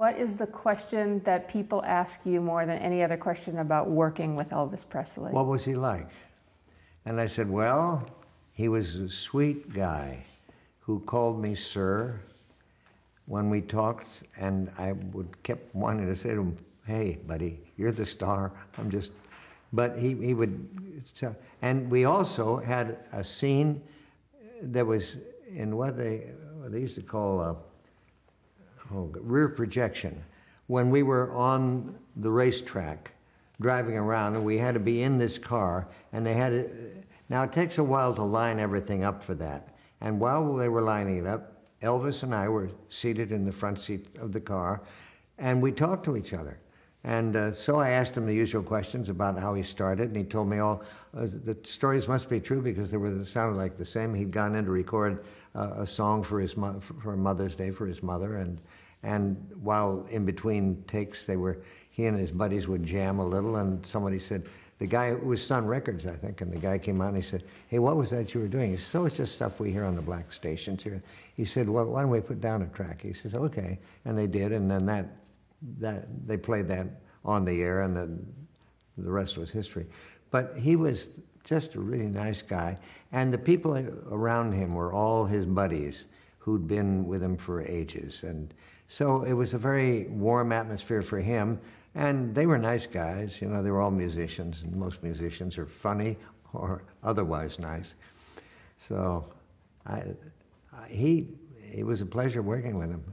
What is the question that people ask you more than any other question about working with Elvis Presley? What was he like? And I said, Well, he was a sweet guy who called me sir when we talked, and I would kept wanting to say to him, Hey, buddy, you're the star. I'm just, but he, he would, and we also had a scene that was in what they, what they used to call a, oh, rear projection. When we were on the racetrack driving around, and we had to be in this car, and they had to, now it takes a while to line everything up for that. And while they were lining it up, Elvis and I were seated in the front seat of the car, and we talked to each other. And uh, so I asked him the usual questions about how he started, and he told me all uh, the stories must be true because they were they sounded like the same. He'd gone in to record uh, a song for his mo- for Mother's Day for his mother, and and while in between takes, they were he and his buddies would jam a little, and somebody said. The guy, it was Sun Records, I think, and the guy came out and he said, Hey, what was that you were doing? He said, So it's just stuff we hear on the black stations here. He said, Well, why don't we put down a track? He says, Okay. And they did, and then that that they played that on the air, and then the rest was history. But he was just a really nice guy, and the people around him were all his buddies who'd been with him for ages, and so it was a very warm atmosphere for him. And they were nice guys, you know. They were all musicians, and most musicians are funny or otherwise nice. So, I, I, he it was a pleasure working with him.